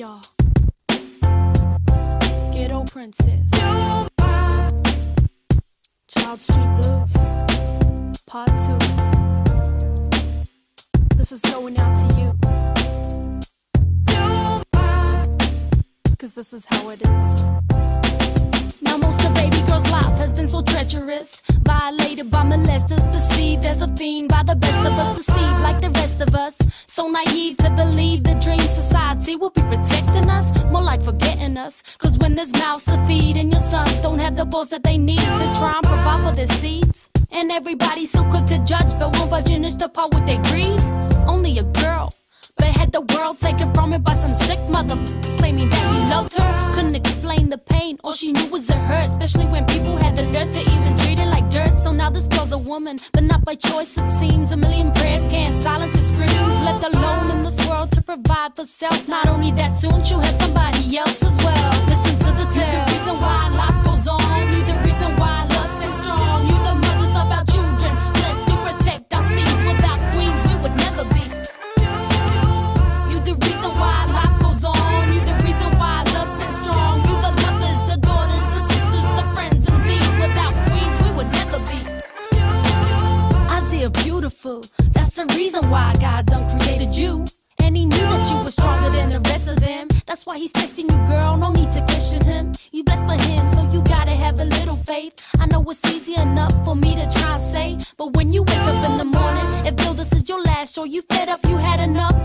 y'all. Ghetto Princess. Child Street Blues. Part 2. This is going out to you. Cause this is how it is. Now most of baby girl's life has been so treacherous Violated by molesters, perceived as a fiend By the best of us, deceived like the rest of us So naive to believe the dream society will be protecting us More like forgetting us. Cause when there's mouths to feed And your sons don't have the balls that they need To try and provide for their seeds. And everybody's so quick to judge But won't budge the part with their greed. Only a girl but had the world taken from her by some sick mother claiming that he loved her. Couldn't explain the pain, all she knew was it hurt, especially when people had the nerve to even this girl's a woman, but not by choice, it seems. A million prayers can't silence her screams. Left alone in this world to provide for self. Not only that, soon she'll have somebody That's the reason why God done created you. And he knew that you were stronger than the rest of them. That's why he's testing you, girl. No need to question him. You blessed by him, so you gotta have a little faith. I know it's easy enough for me to try and say. But when you wake up in the morning, if this is your last or you fed up, you had enough,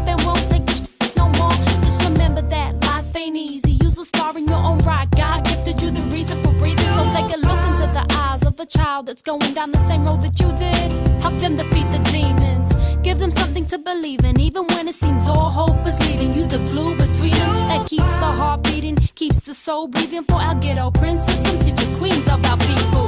eyes of a child that's going down the same road that you did. Help them defeat the demons. Give them something to believe in, even when it seems all hope is leaving. You the glue between them that keeps the heart beating, keeps the soul breathing for our ghetto princess and future queens of our people.